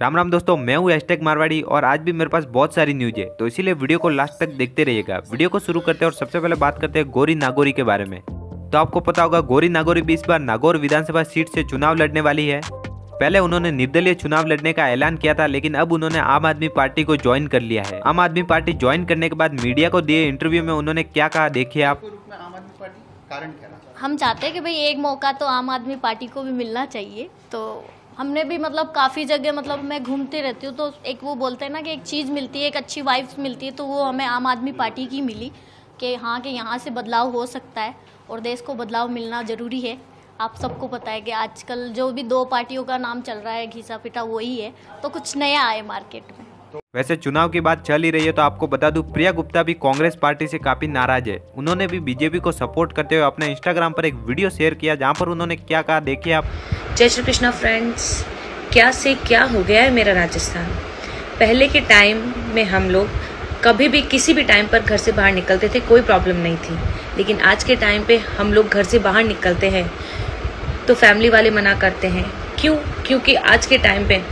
राम राम दोस्तों मैं हूँ एस्टेक मारवाड़ी और आज भी मेरे पास बहुत सारी न्यूज़ है। तो इसीलिए वीडियो को लास्ट तक देखते रहिएगा। वीडियो को शुरू करते हैं और सबसे पहले बात करते हैं गौरी नागौरी के बारे में। तो आपको पता होगा गौरी नागौरी भी इस बार नागौर विधानसभा सीट से चुनाव लड़ने वाली है। पहले उन्होंने निर्दलीय चुनाव लड़ने का ऐलान किया था लेकिन अब उन्होंने आम आदमी पार्टी को ज्वाइन कर लिया है। आम आदमी पार्टी ज्वाइन करने के बाद मीडिया को दिए इंटरव्यू में उन्होंने क्या कहा देखिए आप। रूप में आम आदमी पार्टी कारण क्या रहा हम चाहते हैं कि भाई एक मौका तो आम आदमी पार्टी को भी मिलना चाहिए तो हमने भी मतलब काफ़ी जगह मतलब मैं घूमती रहती हूँ तो एक वो बोलते हैं ना कि एक चीज़ मिलती है, एक अच्छी वाइब्स मिलती है तो वो हमें आम आदमी पार्टी की मिली कि हाँ कि यहाँ से बदलाव हो सकता है और देश को बदलाव मिलना ज़रूरी है। आप सबको पता है कि आजकल जो भी दो पार्टियों का नाम चल रहा है, घिसा पिटा वही है तो कुछ नया आए मार्केट में। वैसे चुनाव की बात चल ही रही है तो आपको बता दूँ, प्रिया गुप्ता भी कांग्रेस पार्टी से काफ़ी नाराज़ है। उन्होंने भी बीजेपी को सपोर्ट करते हुए अपने इंस्टाग्राम पर एक वीडियो शेयर किया, जहाँ पर उन्होंने क्या कहा, देखिए आप। जय श्री कृष्णा फ्रेंड्स, क्या से क्या हो गया है मेरा राजस्थान? पहले के टाइम में हम लोग कभी भी किसी भी टाइम पर घर से बाहर निकलते थे, कोई प्रॉब्लम नहीं थी। लेकिन आज के टाइम पे हम लोग घर से बाहर निकलते हैं तो फैमिली वाले मना करते हैं। क्यों? क्योंकि आज के टाइम पे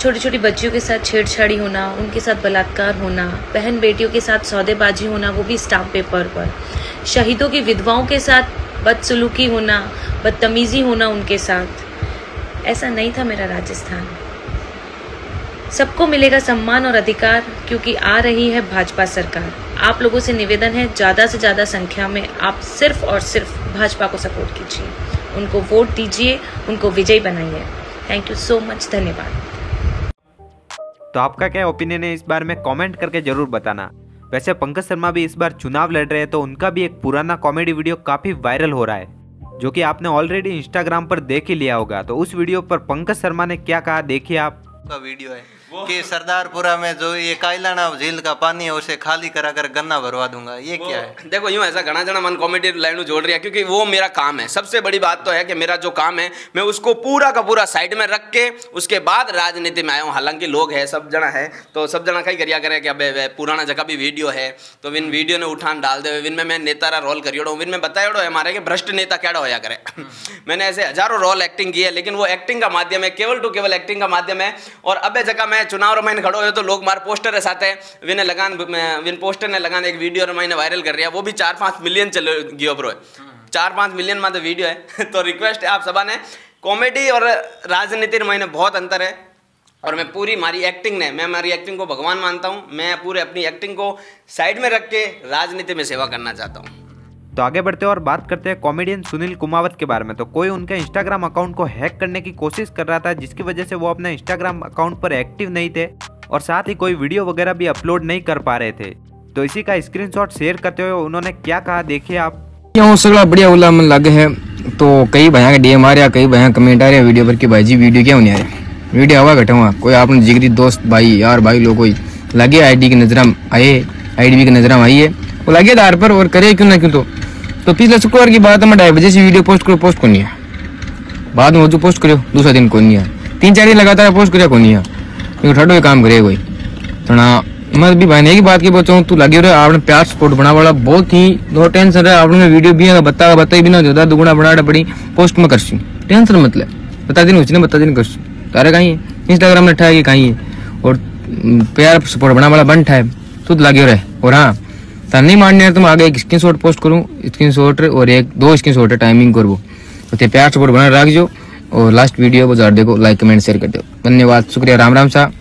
छोटी छोटी बच्चियों के साथ छेड़छाड़ी होना, उनके साथ बलात्कार होना बहन बेटियों के साथ सौदेबाजी होना, वो भी स्टाम्प पेपर पर। शहीदों की विधवाओं के साथ बदसलूकी होना, बदतमीज़ी होना उनके साथ। ऐसा नहीं था मेरा राजस्थान। सबको मिलेगा सम्मान और अधिकार, क्योंकि आ रही है भाजपा सरकार। आप लोगों से निवेदन है, ज़्यादा से ज़्यादा संख्या में आप सिर्फ़ और सिर्फ़ भाजपा को सपोर्ट कीजिए। उनको वोट दीजिए, उनको विजयी बनाइए। थैंक यू सो मच धन्यवाद। तो आपका क्या ओपिनियन है इस बार में? कमेंट करके ज़रूर बताना। वैसे पंकज शर्मा भी इस बार चुनाव लड़ रहे हैं तो उनका भी एक पुराना कॉमेडी वीडियो काफ़ी वायरल हो रहा है। जो कि आपने ऑलरेडी इंस्टाग्राम पर देख ही लिया होगा। तो उस वीडियो पर पंकज शर्मा ने क्या कहा? देखिए आप। का वीडियो है। कि सरदारपुरा में जो ये कायलाना झील का पानी है उसे खाली करा कर गन्ना भरवा दूँगा। ये क्या है? देखो यूँ ऐसा घना जना मन कॉमेडी लाइन जोड़ रही है क्योंकि वो मेरा काम है। सबसे बड़ी बात तो है कि मेरा जो काम है मैं उसको पूरा का पूरा साइड में रख के उसके बाद राजनीति में आया हूँ। हालाँकि लोग है सब जना है तो सब जना कहीं करिया करे कि अब पुराना जगह भी वीडियो है। तो विन वीडियो ने उठान डाल दे विन में मैं नेता रा रोल करियो विन में बताया है हमारे कि भ्रष्ट नेता क्या होया करे। मैंने ऐसे हज़ारों रोल एक्टिंग की है लेकिन वो एक्टिंग का माध्यम है केवल टू केवल एक्टिंग का माध्यम है और अब जगह मैं चुनाव रमाइन खड़ो हो तो लोग मार पोस्टर है साथ विने लगान विन पोस्टर ने लगान एक वीडियो रमाइन वायरल कर रही वो भी चार पाँच मिलियन चल गयो, ब्रो। चार पाँच मिलियन में तो वीडियो है। तो रिक्वेस्ट है आप सबा ने, कॉमेडी और राजनीति में बहुत अंतर है। और मैं पूरी हमारी एक्टिंग ने, मैं हमारी एक्टिंग को भगवान मानता हूँ। मैं पूरे अपनी एक्टिंग को साइड में रख के राजनीति में सेवा करना चाहता हूँ। तो आगे बढ़ते हैं और बात करते हैं कॉमेडियन सुनील कुमावत के बारे में। तो कोई उनके इंस्टाग्राम अकाउंट को हैक करने की कोशिश कर रहा था, जिसकी वजह से वो अपने इंस्टाग्राम अकाउंट पर एक्टिव नहीं थे और साथ ही कोई वीडियो वगैरह भी अपलोड नहीं कर पा रहे थे। तो इसी का स्क्रीनशॉट शेयर करते हुए उन्होंने क्या कहा, देखिए आप। सगला बढ़िया उला मन लगे है। तो कई भैया डीएम आ रहा कई भैया कमेंट आ रहे वीडियो पर कि भाई जी वीडियो क्या होने आ रहे? वीडियो हवा हुआ कोई आपने जिगरी दोस्त, भाई, यार, भाई, लोग कोई लगे आईडी की नज़र आए आईडी की नज़र आई है वो लगे आधार पर और करे क्यों ना क्यों तो? तो पिछले शुक्रवार की बात है ढाई बजे से वीडियो पोस्ट करो पोस्ट को नहीं है? बाद में जो पोस्ट करो दूसरा दिन को नहीं है? तीन चार दिन लगातार पोस्ट करिया को नहीं है? क्योंकि ठंडो ये काम करे कोई। तो ना, मैं भी भाई ने की बात की बचाऊँ तू लगे रहे, आपने प्यार सपोर्ट बना वाला, बहुत ही नो टेंशन रहे, आपने वीडियो भी बता बता भी ना, ज़्यादा दुगुना बना पड़ी पोस्ट में करसी टेंशन मतलब बता दिन उसने बता दिन करसी तारे कहीं इंस्टाग्राम में ठा कहीं है? और प्यार सपोर्ट बना वाला बन है। तू लगे रहे, और हाँ तो नहीं मानने तुम आगे एक स्क्रीन शॉट पोस्ट करूँ स्क्रीन शॉट और एक, दो स्क्रीन शॉट टाइमिंग करो तो प्यार सपोर्ट बना रख जो, और लास्ट वीडियो को ज़रूर देखो लाइक कमेंट शेयर कर दो। धन्यवाद, शुक्रिया, राम राम साह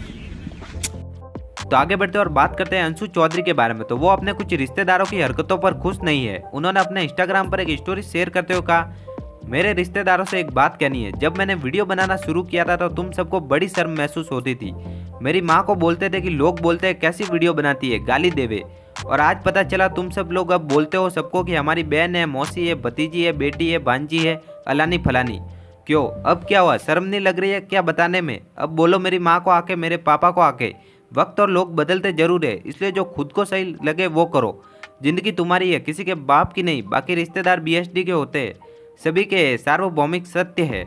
तो आगे बढ़ते और बात करते हैं अंशु चौधरी के बारे में। तो वो अपने कुछ रिश्तेदारों की हरकतों पर खुश नहीं है। उन्होंने अपने इंस्टाग्राम पर एक स्टोरी शेयर करते हुए कहा मेरे रिश्तेदारों से एक बात कहनी है। जब मैंने वीडियो बनाना शुरू किया था तो तुम सबको बड़ी शर्म महसूस होती थी। मेरी माँ को बोलते थे कि लोग बोलते हैं, कैसी वीडियो बनाती है? गाली देवे और आज पता चला, तुम सब लोग अब बोलते हो सबको कि हमारी बहन है, मौसी है, भतीजी है, बेटी है, भांजी है, अलानी फलानी। क्यों? अब क्या हुआ? शर्म नहीं लग रही है क्या बताने में? अब बोलो मेरी माँ को आके, मेरे पापा को आके। वक्त और लोग बदलते ज़रूर है, इसलिए जो खुद को सही लगे वो करो। ज़िंदगी तुम्हारी है, किसी के बाप की नहीं, बाकी रिश्तेदार बी के होते हैं। सभी के सार्वभौमिक सत्य है।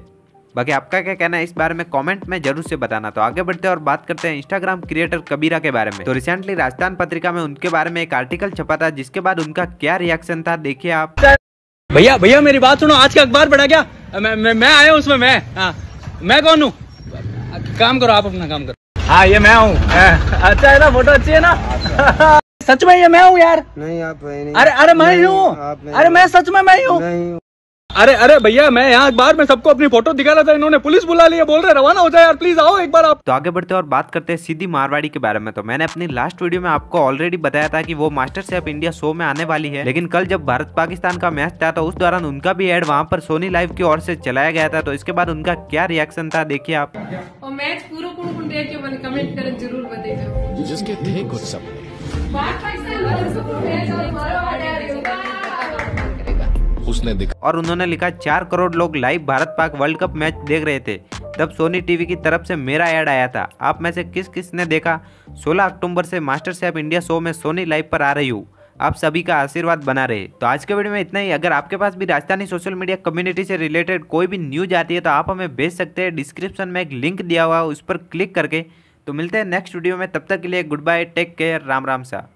बाकी आपका क्या कहना है इस बारे में कमेंट में ज़रूर से बताना। तो आगे बढ़ते हैं और बात करते हैं इंस्टाग्राम क्रिएटर कबीरा के बारे में। तो रिसेंटली राजस्थान पत्रिका में उनके बारे में एक आर्टिकल छपा था जिसके बाद उनका क्या रिएक्शन था देखिए आप। भैया भैया मेरी बात सुनो आज का अखबार पढ़ा क्या? मैं मैं, मैं आया हूँ उसमें मैं? हाँ। मैं कौन हूँ? काम करो आप अपना काम करो। हाँ ये मैं हूँ। अच्छा है ना फ़ोटो अच्छी है ना? सच में ये मैं हूँ यार। नहीं आप नहीं। अरे अरे मैं ही हूँ। अरे मैं सच में मैं ही हूँ। नहीं अरे अरे भैया मैं यहाँ बाहर में सबको अपनी फ़ोटो दिखा रहा था इन्होंने पुलिस बुला लिया बोल रहे रवाना हो जाए यार प्लीज़ आओ एक बार आप। तो आगे बढ़ते और बात करते हैं सीधी मारवाड़ी के बारे में। तो मैंने अपनी लास्ट वीडियो में आपको ऑलरेडी बताया था कि वो मास्टर शेफ इंडिया शो में आने वाली है। लेकिन कल जब भारत पाकिस्तान का मैच था तो उस दौरान उनका भी एड वहाँ पर सोनी लाइव की ओर से चलाया गया था। तो इसके बाद उनका क्या रिएक्शन था देखिए आप। और मैच पूरा कमेंट करे ज़रूर बताइए जिसके थे कुछ सपने उसने दिखा। और उन्होंने लिखा, चार करोड़ लोग live Bharat Pak world cup match देख रहे थे। तब सोनी टीवी की तरफ़ से मेरा ऐड आया था। आप में से किस किस ने देखा? 16 अक्टूबर से मास्टर शेफ इंडिया शो में सोनी लाइव पर आ रही हूँ। आप सभी का आशीर्वाद बना रहे। तो आज के वीडियो में इतना ही। अगर आपके पास भी राजस्थानी सोशल मीडिया कम्युनिटी से रिलेटेड कोई भी न्यूज़ आती है तो आप हमें भेज सकते हैं। डिस्क्रिप्शन में एक लिंक दिया हुआ है, उस पर क्लिक करके। तो मिलते हैं नेक्स्ट वीडियो में। तब तक के लिए goodbye take care Ram Ram सा।